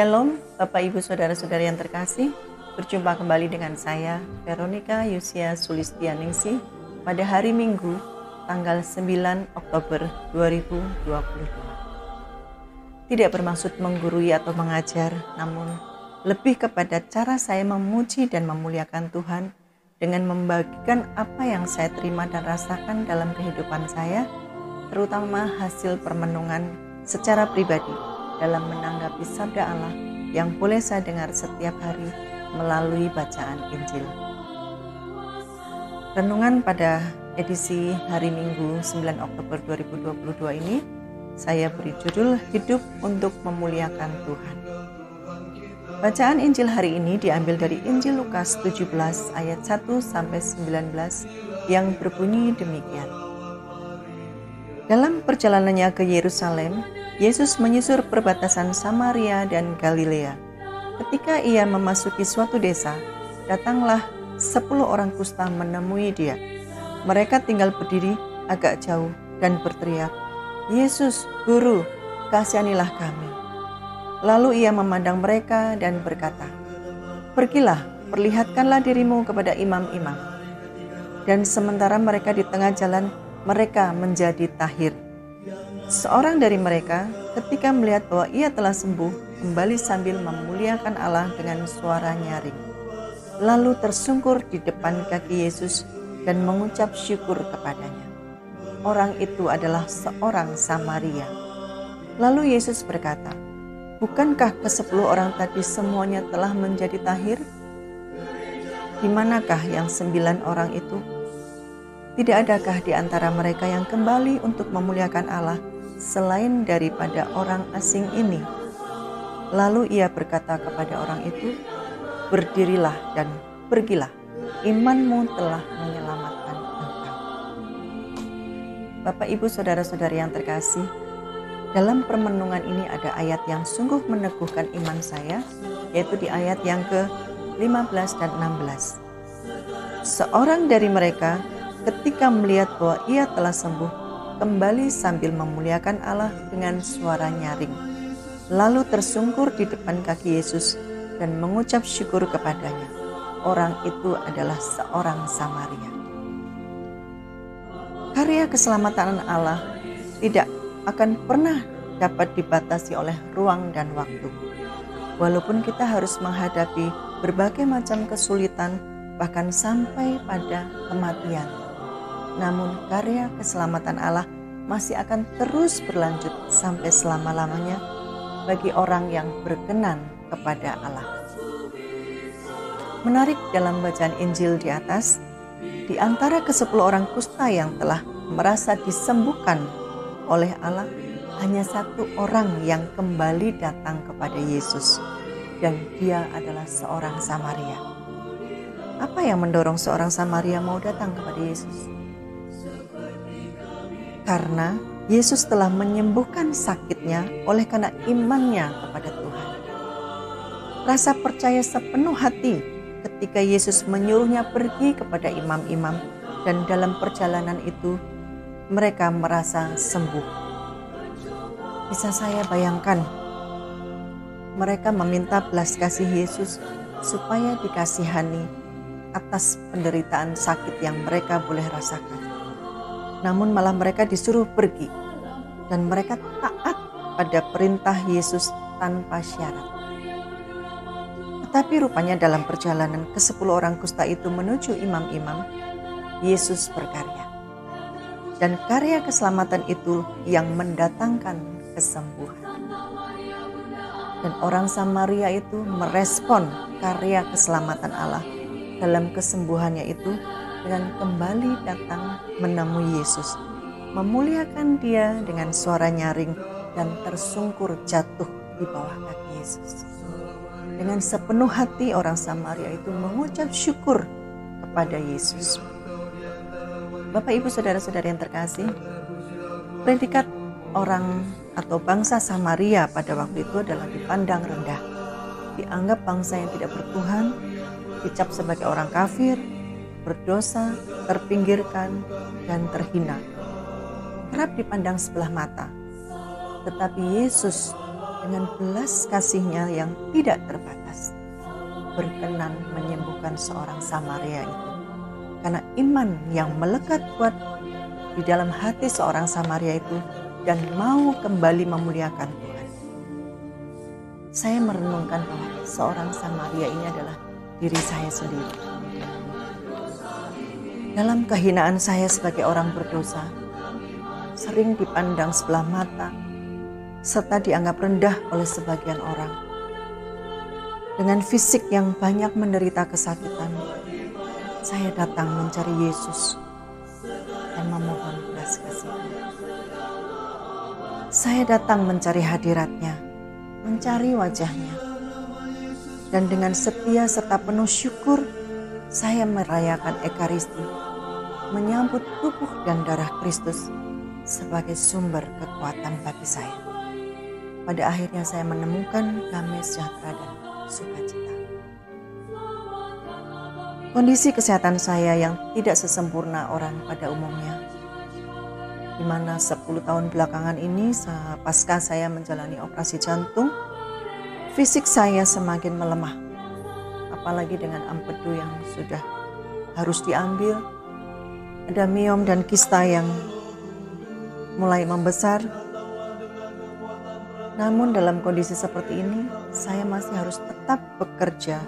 Shalom, Bapak Ibu Saudara-saudari yang terkasih. Berjumpa kembali dengan saya, Veronica Yusia Sulistianingsi, pada hari Minggu, tanggal 9 Oktober 2022. Tidak bermaksud menggurui atau mengajar, namun lebih kepada cara saya memuji dan memuliakan Tuhan dengan membagikan apa yang saya terima dan rasakan dalam kehidupan saya, terutama hasil permenungan secara pribadi dalam menanggapi sabda Allah yang boleh saya dengar setiap hari melalui bacaan Injil. Renungan pada edisi hari Minggu 9 Oktober 2022 ini saya beri judul Hidup untuk Memuliakan Tuhan. Bacaan Injil hari ini diambil dari Injil Lukas 17 ayat 1 sampai 19 yang berbunyi demikian. Dalam perjalanannya ke Yerusalem, Yesus menyusur perbatasan Samaria dan Galilea. Ketika ia memasuki suatu desa, datanglah sepuluh orang kusta menemui dia. Mereka tinggal berdiri agak jauh dan berteriak, Yesus, Guru, kasihanilah kami. Lalu ia memandang mereka dan berkata, Pergilah, perlihatkanlah dirimu kepada imam-imam. Dan sementara mereka di tengah jalan, mereka menjadi tahir. Seorang dari mereka, ketika melihat bahwa ia telah sembuh, kembali sambil memuliakan Allah dengan suara nyaring. Lalu tersungkur di depan kaki Yesus dan mengucap syukur kepadanya. Orang itu adalah seorang Samaria. Lalu Yesus berkata, Bukankah ke sepuluh orang tadi semuanya telah menjadi tahir? Di manakah yang sembilan orang itu? Tidak adakah di antara mereka yang kembali untuk memuliakan Allah selain daripada orang asing ini. Lalu ia berkata kepada orang itu, "Berdirilah dan pergilah, imanmu telah menyelamatkan engkau." Bapak, ibu, saudara-saudari yang terkasih, dalam permenungan ini ada ayat yang sungguh meneguhkan iman saya, yaitu di ayat yang ke-15 dan 16. Seorang dari mereka ketika melihat bahwa ia telah sembuh, kembali sambil memuliakan Allah dengan suara nyaring. Lalu tersungkur di depan kaki Yesus dan mengucap syukur kepadanya. Orang itu adalah seorang Samaria. Karya keselamatan Allah tidak akan pernah dapat dibatasi oleh ruang dan waktu. Walaupun kita harus menghadapi berbagai macam kesulitan, bahkan sampai pada kematian namun karya keselamatan Allah masih akan terus berlanjut sampai selama-lamanya bagi orang yang berkenan kepada Allah. Menarik dalam bacaan Injil di atas, di antara kesepuluh orang kusta yang telah merasa disembuhkan oleh Allah, hanya satu orang yang kembali datang kepada Yesus, dan dia adalah seorang Samaria. Apa yang mendorong seorang Samaria mau datang kepada Yesus? Karena Yesus telah menyembuhkan sakitnya oleh karena imannya kepada Tuhan. Rasa percaya sepenuh hati ketika Yesus menyuruhnya pergi kepada imam-imam dan dalam perjalanan itu mereka merasa sembuh. Bisa saya bayangkan mereka meminta belas kasih Yesus supaya dikasihani atas penderitaan sakit yang mereka boleh rasakan namun malah mereka disuruh pergi dan mereka taat pada perintah Yesus tanpa syarat. Tetapi rupanya dalam perjalanan ke sepuluh orang kusta itu menuju imam-imam, Yesus berkarya. Dan karya keselamatan itu yang mendatangkan kesembuhan. Dan orang Samaria itu merespon karya keselamatan Allah dalam kesembuhannya itu dengan kembali datang menemui Yesus, memuliakan dia dengan suara nyaring dan tersungkur jatuh di bawah kaki Yesus. Dengan sepenuh hati orang Samaria itu mengucap syukur kepada Yesus. Bapak Ibu Saudara-saudara yang terkasih, predikat orang atau bangsa Samaria pada waktu itu adalah dipandang rendah. Dianggap bangsa yang tidak bertuhan, dicap sebagai orang kafir, berdosa, terpinggirkan, dan terhina. Kerap dipandang sebelah mata. Tetapi Yesus dengan belas kasihnya yang tidak terbatas berkenan menyembuhkan seorang Samaria itu. Karena iman yang melekat kuat di dalam hati seorang Samaria itu dan mau kembali memuliakan Tuhan. Saya merenungkan bahwa seorang Samaria ini adalah diri saya sendiri. Dalam kehinaan saya sebagai orang berdosa, sering dipandang sebelah mata, serta dianggap rendah oleh sebagian orang. Dengan fisik yang banyak menderita kesakitan, saya datang mencari Yesus dan memohon belas kasih. Saya datang mencari hadiratnya, mencari wajahnya, dan dengan setia serta penuh syukur, saya merayakan Ekaristi, menyambut tubuh dan darah Kristus sebagai sumber kekuatan bagi saya pada akhirnya saya menemukan damai sejahtera dan sukacita. Kondisi kesehatan saya yang tidak sesempurna orang pada umumnya, di mana 10 tahun belakangan ini pasca saya menjalani operasi jantung, fisik saya semakin melemah. Apalagi dengan ampedu yang sudah harus diambil, ada miom dan kista yang mulai membesar namun dalam kondisi seperti ini, saya masih harus tetap bekerja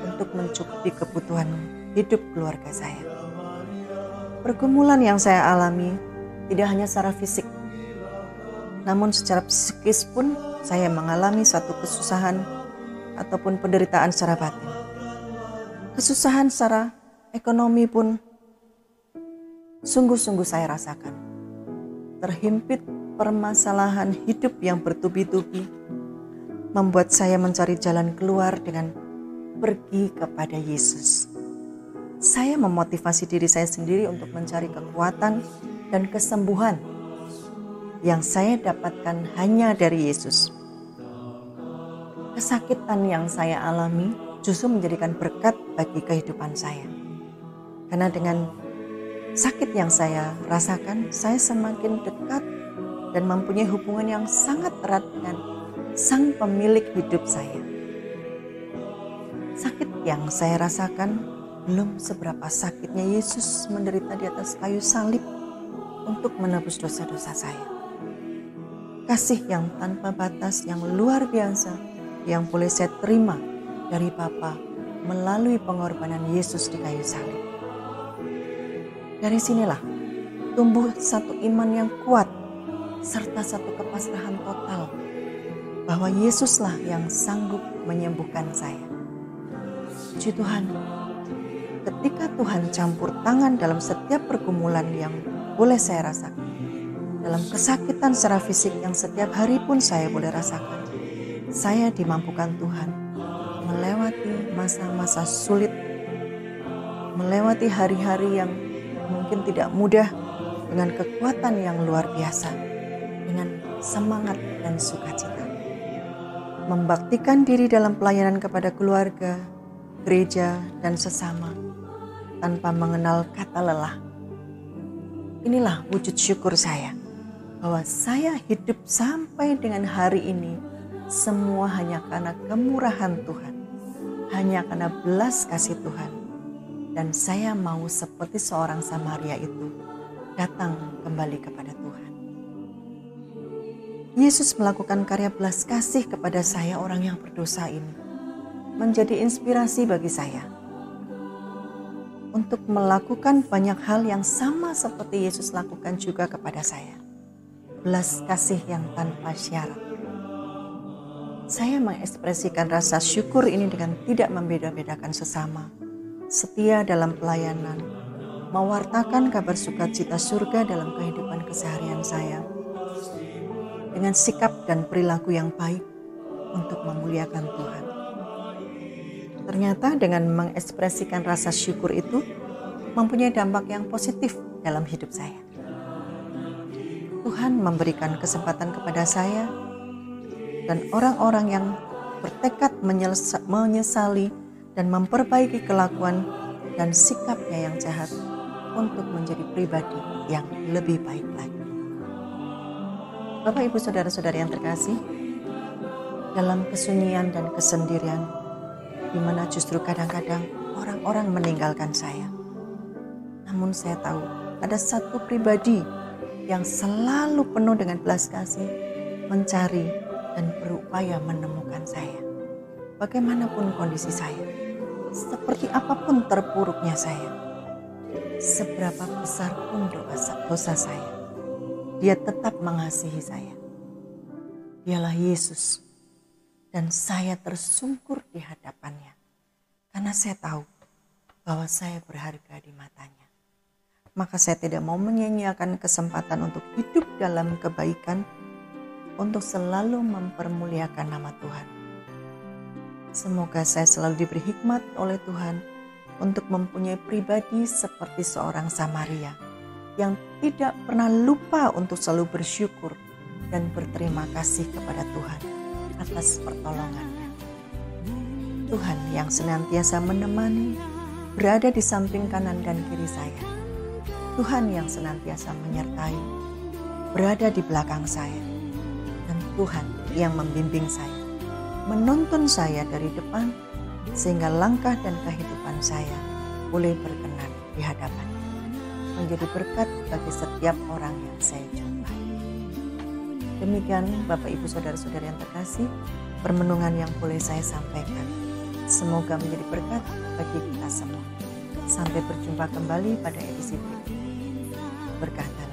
untuk mencukupi kebutuhan hidup keluarga saya. Pergumulan yang saya alami tidak hanya secara fisik, namun secara psikis pun saya mengalami satu kesusahan ataupun penderitaan secara batin. Kesusahan secara ekonomi pun sungguh-sungguh saya rasakan. Terhimpit permasalahan hidup yang bertubi-tubi membuat saya mencari jalan keluar dengan pergi kepada Yesus. Saya memotivasi diri saya sendiri untuk mencari kekuatan dan kesembuhan yang saya dapatkan hanya dari Yesus. Kesakitan yang saya alami justru menjadikan berkat bagi kehidupan saya. Karena dengan sakit yang saya rasakan, saya semakin dekat dan mempunyai hubungan yang sangat erat dengan sang pemilik hidup saya. Sakit yang saya rasakan belum seberapa sakitnya Yesus menderita di atas kayu salib untuk menebus dosa-dosa saya. Kasih yang tanpa batas yang luar biasa yang boleh saya terima dari Bapa melalui pengorbanan Yesus di kayu salib. Dari sinilah tumbuh satu iman yang kuat serta satu kepasrahan total bahwa Yesuslah yang sanggup menyembuhkan saya. Puji Tuhan, ketika Tuhan campur tangan dalam setiap pergumulan yang boleh saya rasakan, dalam kesakitan secara fisik yang setiap hari pun saya boleh rasakan, saya dimampukan Tuhan melewati masa-masa sulit, melewati hari-hari yang mungkin tidak mudah dengan kekuatan yang luar biasa dengan semangat dan sukacita. Membaktikan diri dalam pelayanan kepada keluarga, gereja, dan sesama tanpa mengenal kata lelah. Inilah wujud syukur saya bahwa saya hidup sampai dengan hari ini semua hanya karena kemurahan Tuhan, hanya karena belas kasih Tuhan. Dan saya mau seperti seorang Samaria itu datang kembali kepada Tuhan. Yesus melakukan karya belas kasih kepada saya orang yang berdosa ini. Menjadi inspirasi bagi saya. Untuk melakukan banyak hal yang sama seperti Yesus lakukan juga kepada saya. Belas kasih yang tanpa syarat. Saya mengekspresikan rasa syukur ini dengan tidak membeda-bedakan sesama. Setia dalam pelayanan, mewartakan kabar sukacita surga dalam kehidupan keseharian saya dengan sikap dan perilaku yang baik untuk memuliakan Tuhan. Ternyata dengan mengekspresikan rasa syukur itu mempunyai dampak yang positif dalam hidup saya. Tuhan memberikan kesempatan kepada saya dan orang-orang yang bertekad menyesali dan memperbaiki kelakuan dan sikapnya yang jahat untuk menjadi pribadi yang lebih baik lagi. Bapak Ibu Saudara-saudari yang terkasih, dalam kesunyian dan kesendirian, di mana justru kadang-kadang orang-orang meninggalkan saya. Namun saya tahu ada satu pribadi yang selalu penuh dengan belas kasih, mencari dan berupaya menemukan saya. Bagaimanapun kondisi saya, seperti apa pun terpuruknya saya, seberapa besar pun dosa, dosa saya, dia tetap mengasihi saya. Dialah Yesus dan saya tersungkur di hadapannya karena saya tahu bahwa saya berharga di matanya. Maka saya tidak mau menyia-nyiakan kesempatan untuk hidup dalam kebaikan untuk selalu mempermuliakan nama Tuhan. Semoga saya selalu diberi hikmat oleh Tuhan untuk mempunyai pribadi seperti seorang Samaria yang tidak pernah lupa untuk selalu bersyukur dan berterima kasih kepada Tuhan atas pertolongannya. Tuhan yang senantiasa menemani, berada di samping kanan dan kiri saya. Tuhan yang senantiasa menyertai, berada di belakang saya. Tuhan yang membimbing saya, menuntun saya dari depan, sehingga langkah dan kehidupan saya boleh berkenan di hadapan menjadi berkat bagi setiap orang yang saya jumpai. Demikian Bapak Ibu Saudara-saudara yang terkasih, permenungan yang boleh saya sampaikan. Semoga menjadi berkat bagi kita semua. Sampai berjumpa kembali pada edisi berikutnya. Berkata